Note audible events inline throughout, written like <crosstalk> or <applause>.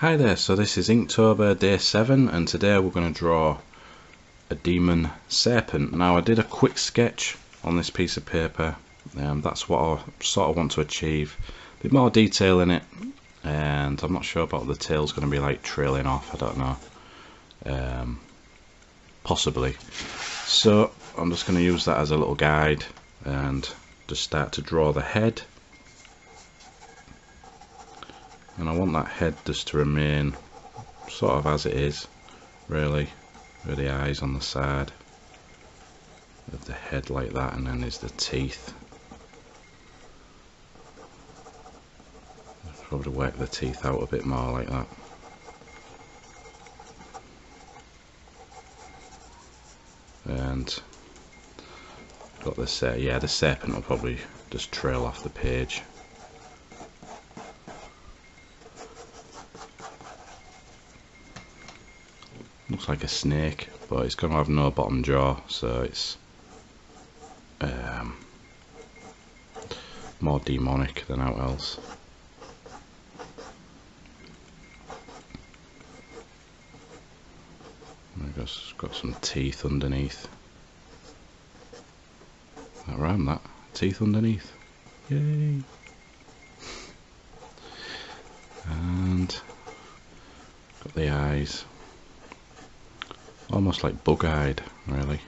Hi there, so this is Inktober day 7 and today we're going to draw a demon serpent. Now I did a quick sketch on this piece of paper, um, that's what I sort of want to achieve. A bit more detail in it and I'm not sure about the tail's going to be like trailing off, I don't know. Um, possibly. So I'm just going to use that as a little guide and just start to draw the head and I want that head just to remain sort of as it is really with the eyes on the side of the head like that and then there's the teeth. Probably work the teeth out a bit more like that. And got this uh, yeah the serpent will probably just trail off the page like a snake but it's going to have no bottom jaw so it's um, more demonic than out else. I've got some teeth underneath. Rhyme that. Teeth underneath. Yay. And got the eyes almost like bug-eyed really.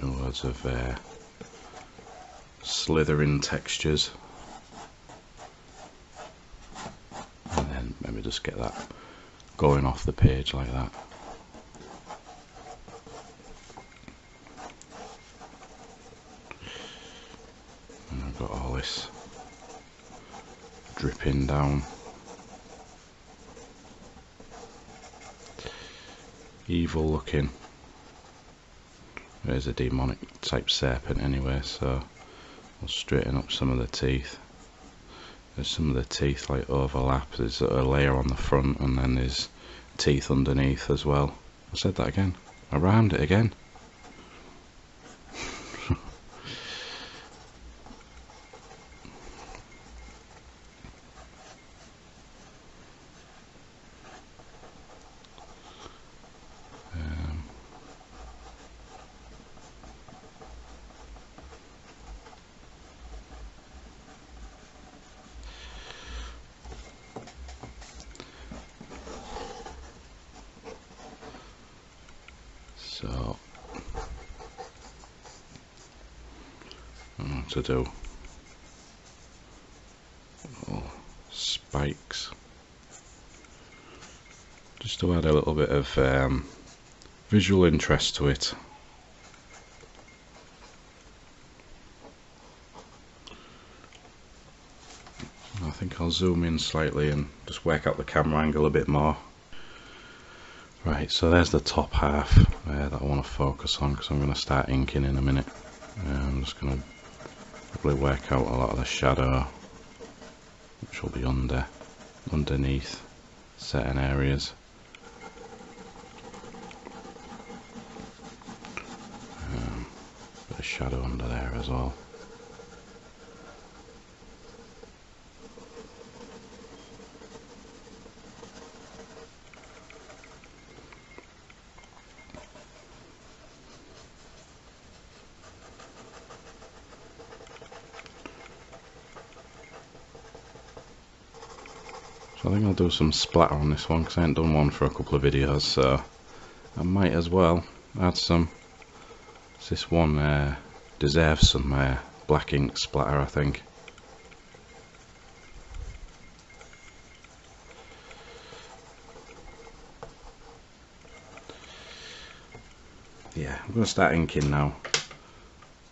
Loads of uh, slithering textures. And then maybe just get that going off the page like that. And I've got all this dripping down. Evil looking. There's a demonic type serpent anyway, so I'll straighten up some of the teeth there's some of the teeth like overlap. There's a layer on the front and then there's teeth underneath as well. I said that again. I rhymed it again So, to do? Oh, spikes. Just to add a little bit of um, visual interest to it. I think I'll zoom in slightly and just work out the camera angle a bit more. Right, so there's the top half that I want to focus on because I'm going to start inking in a minute. Uh, I'm just going to probably work out a lot of the shadow which will be under, underneath certain areas. Um, of shadow under there as well. Do some splatter on this one because I haven't done one for a couple of videos so I might as well add some. This one uh, deserves some uh, black ink splatter I think. Yeah I'm to start inking now.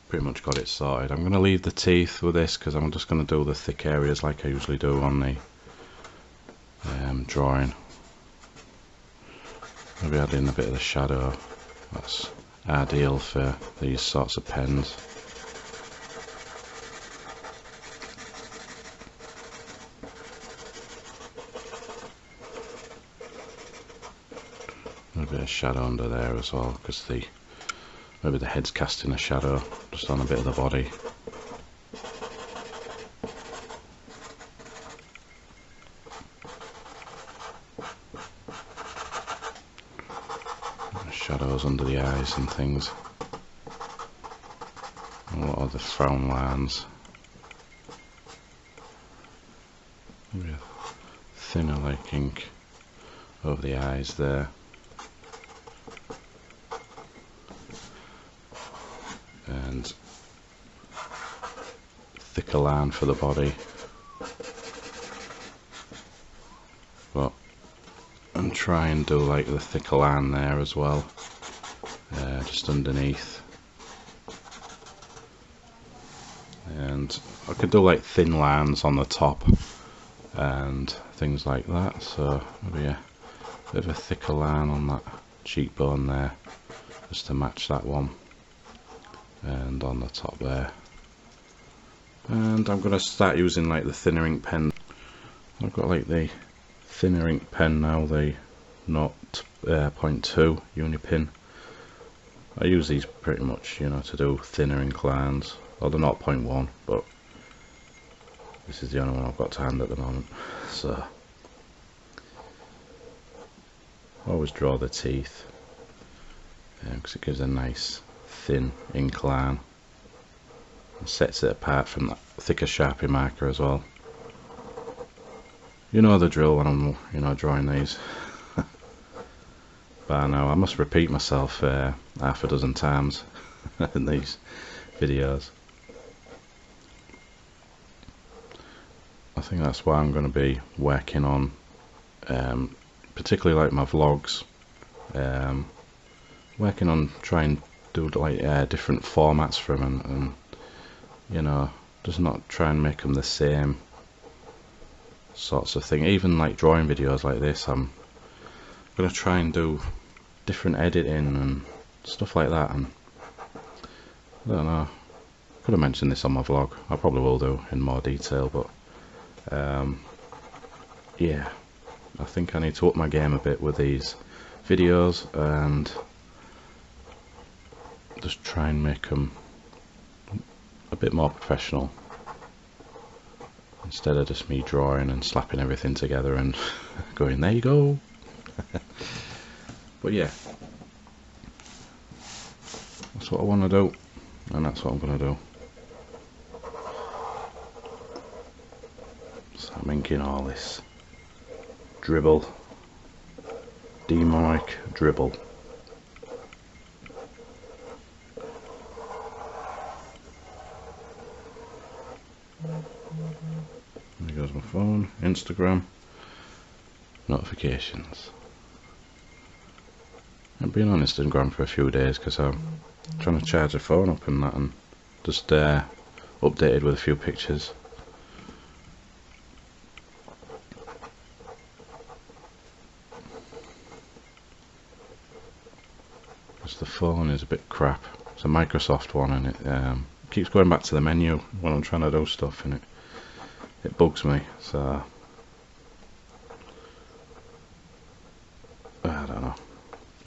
Pretty much got it sorted. I'm to leave the teeth with this because I'm just to do the thick areas like I usually do on the um, drawing. Maybe add in a bit of the shadow. That's ideal for these sorts of pens. A bit of shadow under there as well because the maybe the head's casting a shadow just on a bit of the body. Under the eyes and things. A lot of the frown lines. thinner like ink over the eyes there. And thicker line for the body. But and try and do like the thicker line there as well. Just underneath. And I could do like thin lines on the top and things like that so maybe a bit of a thicker line on that cheekbone there just to match that one. And on the top there. And I'm going to start using like the thinner ink pen. I've got like the thinner ink pen now the not uh, 0.2 Unipin I use these pretty much you know to do thinner ink lines or the 0.1 but this is the only one I've got to hand at the moment so. I always draw the teeth because um, it gives a nice thin ink line and sets it apart from that thicker Sharpie marker as well. You know the drill when I'm you know drawing these but now I must repeat myself uh, half a dozen times <laughs> in these videos. I think that's why I'm going to be working on um, particularly like my vlogs. Um, working on trying to do like uh, different formats for them and, and, you know just not try and make them the same sorts of thing. Even like drawing videos like this I'm going to try and do different editing and stuff like that and I don't know. Could have mentioned this on my vlog. I probably will do in more detail but um, yeah. I think I need to up my game a bit with these videos and just try and make them a bit more professional. Instead of just me drawing and slapping everything together and <laughs> going there you go <laughs> but yeah. That's what I want to do and that's what I'm going to do. So I'm inking all this. Dribble. Demonic dribble. There goes my phone Instagram. Notifications I've been on Instagram for a few days because I'm trying to charge a phone up and that and just uh, updated with a few pictures the phone is a bit crap. It's a Microsoft one and it um, keeps going back to the menu when I'm trying to do stuff and it it bugs me. So I don't know.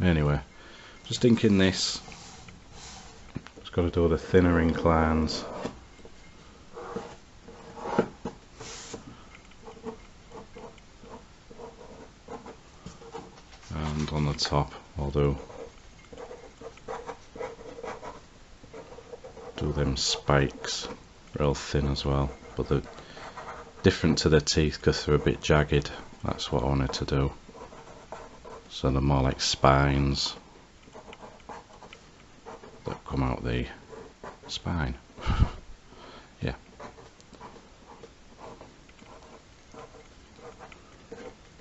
Anyway, just inking this. Just got to do the thinner ink lines. And on the top I'll do do them spikes real thin as well but they're different to the teeth because they're a bit jagged that's what I wanted to do so they're more like spines that come out the spine. <laughs> Yeah.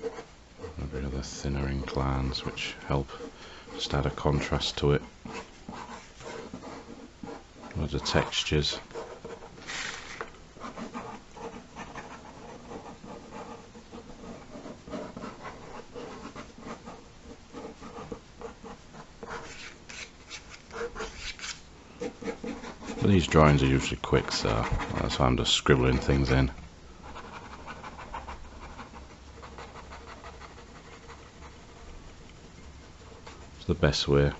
A bit of the thinner ink lines which help just add a contrast to it. Loads of textures drawings are usually quick so uh, that's why I'm just scribbling things in It's the best way.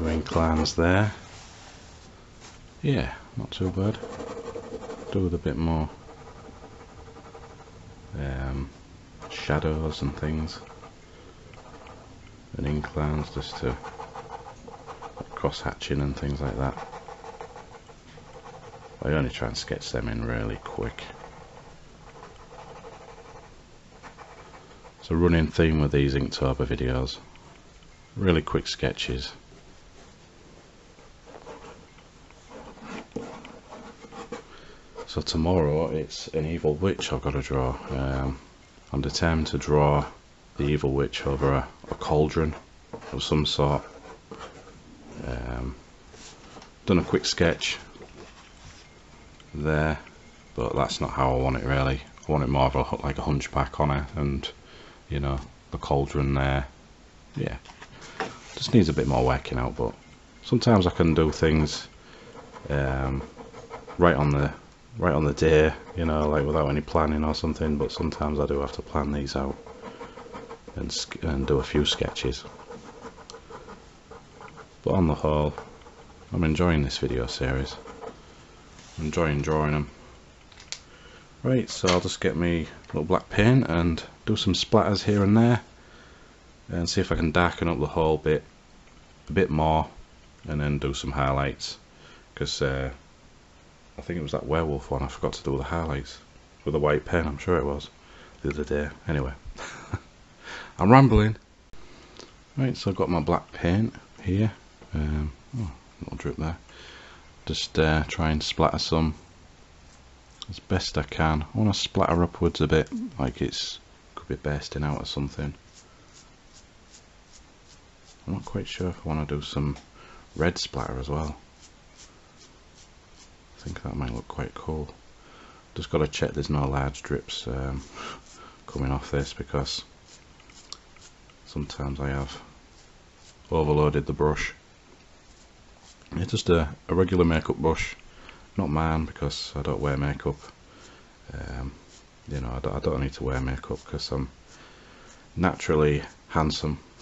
New ink lines there. Yeah, not too bad. Do with a bit more um, shadows and things and ink lines just to cross hatching and things like that. I only try and sketch them in really quick. It's a running theme with these Inktober videos. Really quick sketches. So tomorrow it's an evil witch I've got to draw. Um, I'm determined to draw the evil witch over a, a cauldron of some sort. Um, done a quick sketch there, but that's not how I want it really. I want it more of a, like a hunchback on it and, you know, the cauldron there. Yeah, just needs a bit more working out, but sometimes I can do things um, right on the right on the day, you know, like without any planning or something. But sometimes I do have to plan these out and and do a few sketches. But on the whole, I'm enjoying this video series. I'm enjoying drawing them. Right, so I'll just get me little black paint and do some splatters here and there and see if I can darken up the whole bit a bit more and then do some highlights because uh, I think it was that werewolf one I forgot to do the highlights with a white pen I'm sure it was the other day. Anyway <laughs> I'm rambling. Right so I've got my black paint here. Um, oh, little drip there. Just uh, try and splatter some as best I can. I want to splatter upwards a bit like it's could be bursting out or something. I'm not quite sure if I want to do some red splatter as well I think that might look quite cool. Just got to check there's no large drips um, <laughs> coming off this because sometimes I have overloaded the brush. It's just a, a regular makeup brush, not mine because I don't wear makeup. Um, you know, I don't, I don't need to wear makeup because I'm naturally handsome. <laughs>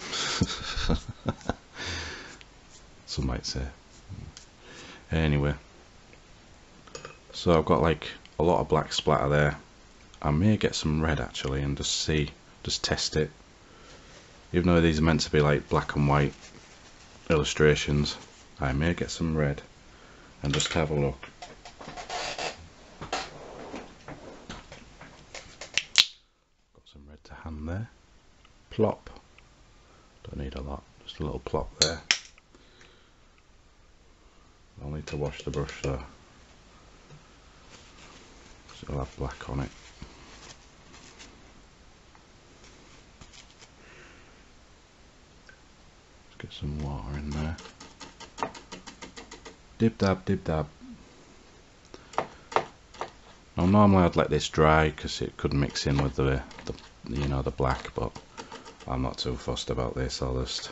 Some might say. Anyway, so I've got like a lot of black splatter there. I may get some red actually and just see, just test it. Even though these are meant to be like black and white illustrations, I may get some red and just have a look. Got some red to hand there. Plop. Don't need a lot, just a little plop there. I'll need to wash the brush though it'll have black on it. Let's get some water in there. Dib dab, dib dab. Now normally I'd let this dry because it could mix in with the, the, you know, the black, but I'm not too fussed about this. I'll just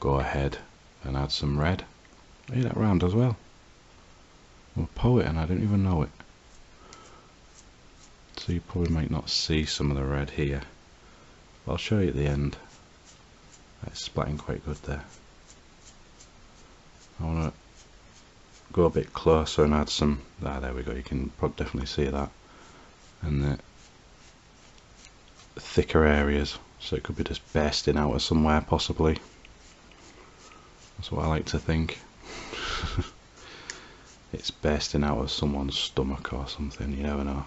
go ahead and add some red. Hey, that round as well. I'm a poet and I don't even know it so you probably might not see some of the red here. But I'll show you at the end. It's splatting quite good there. I want to go a bit closer and add some ah, there we go you can probably definitely see that. And the thicker areas so it could be just bursting out of somewhere possibly. That's what I like to think. <laughs> It's bursting out of someone's stomach or something you never know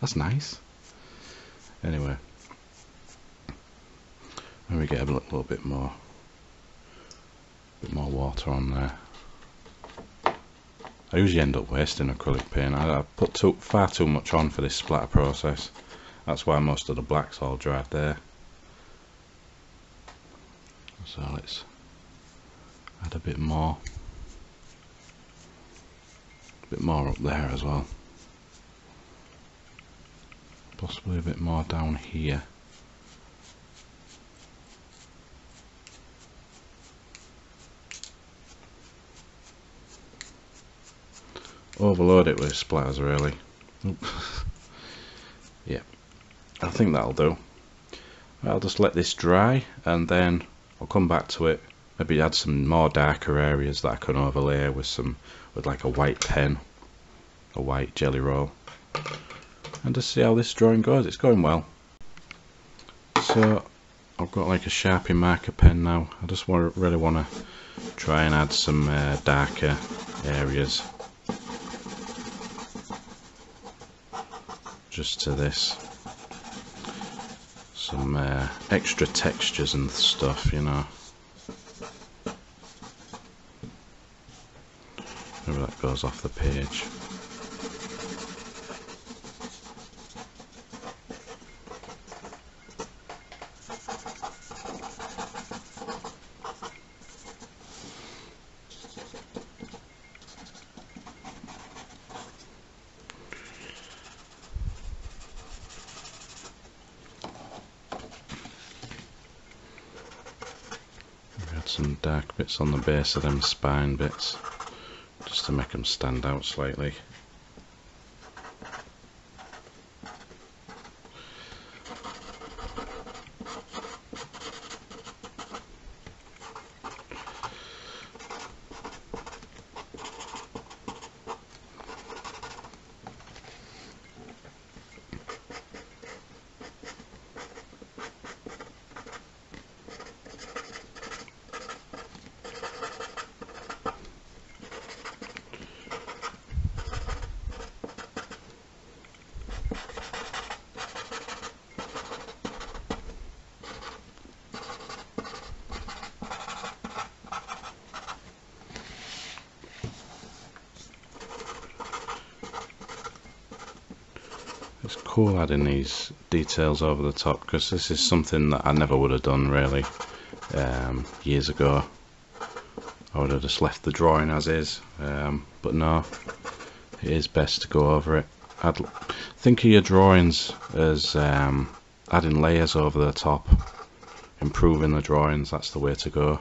that's nice. Anyway, let me get a little, bit more, bit more water on there. I usually end up wasting acrylic paint. I, I put too, far too much on for this splatter process. That's why most of the black's all dried there. So let's add a bit more. A bit more up there as well possibly a bit more down here. Overload it with splatters really. <laughs> Yeah I think that'll do. I'll just let this dry and then I'll come back to it. Maybe add some more darker areas that I can overlay with some with like a white pen a white Gelly Roll and just see how this drawing goes. It's going well. So I've got like a Sharpie marker pen now. I just want really want to try and add some uh, darker areas just to this some uh, extra textures and stuff you know maybe that goes off the page some dark bits on the base of them spine bits just to make them stand out slightly. it's cool adding these details over the top because this is something that I never would have done really um, years ago. I would have just left the drawing as is um, but no it is best to go over it. I'd think of your drawings as um, adding layers over the top improving the drawings that's the way to go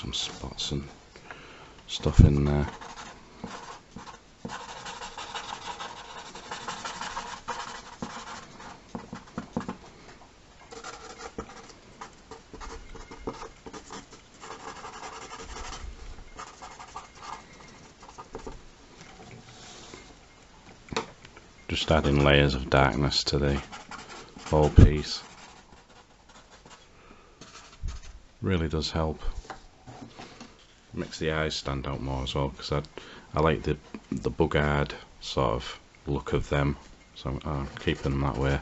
some spots and stuff in there. Just adding layers of darkness to the whole piece. Really does help. Makes the eyes stand out more as well because I, I like the the bug-eyed sort of look of them. So I'm keeping them that way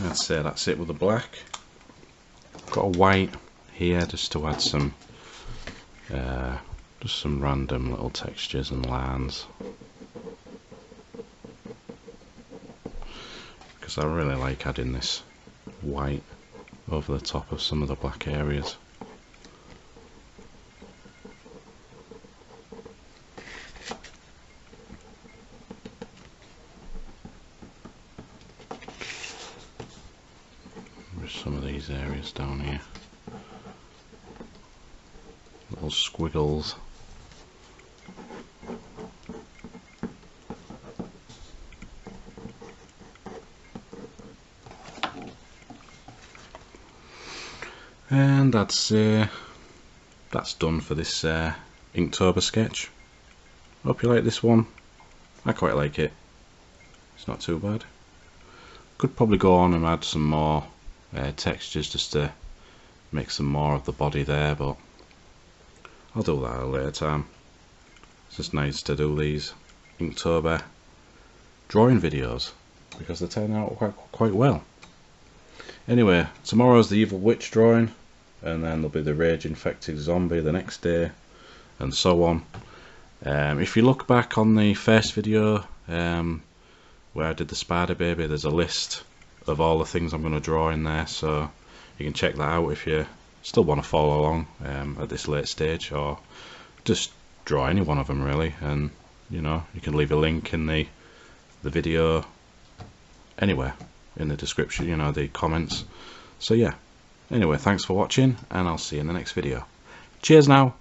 That's it, that's it with the black. Got a white here just to add some uh, just some random little textures and lines. Because I really like adding this white over the top of some of the black areas some of these areas down here. Squiggles. And that's uh, that's done for this uh, Inktober sketch. Hope you like this one. I quite like it. It's not too bad. Could probably go on and add some more uh, textures just to make some more of the body there but I'll do that at a later time. It's just nice to do these Inktober drawing videos because they turn out quite, quite well. Anyway tomorrow's the evil witch drawing and then there'll be the rage infected zombie the next day and so on. Um, if you look back on the first video um, where I did the spider baby there's a list of all the things I'm going to draw in there so you can check that out if you still want to follow along um, at this late stage or just draw any one of them really. And you know you can leave a link in the the video anywhere in the description you know the comments. So yeah. Anyway thanks for watching and I'll see you in the next video. Cheers now